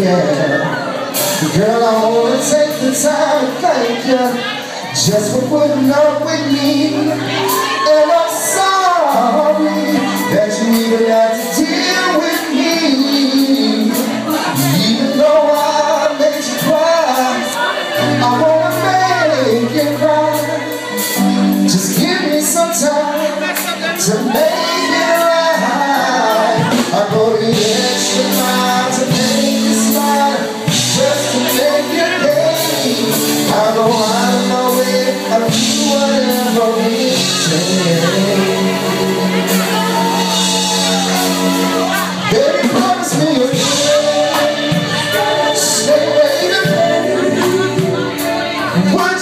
Girl, I wanna take the time to thank you Just for putting up with me. And I'm sorry That you even had to deal with me. Even though I made you cry I wanna make you cry. Just give me some time To I go do whatever it takes. Baby, promise me you'll stay, just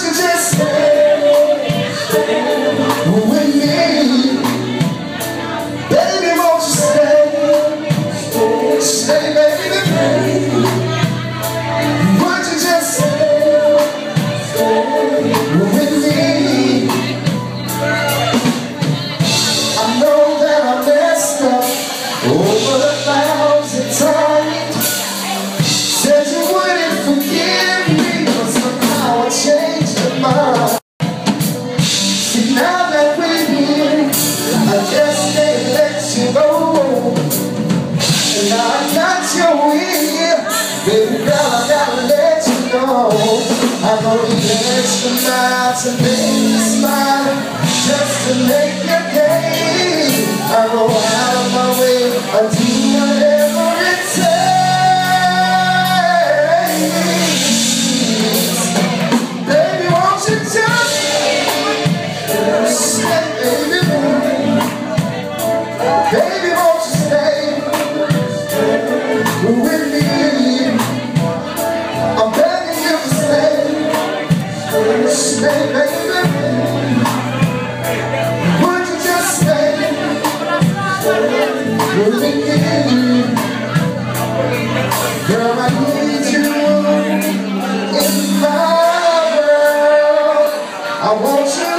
baby girl, I gotta let you know. I go the make you smile, stay, baby? Would you just stay? Would you give Girl, I need you in my world. I want you.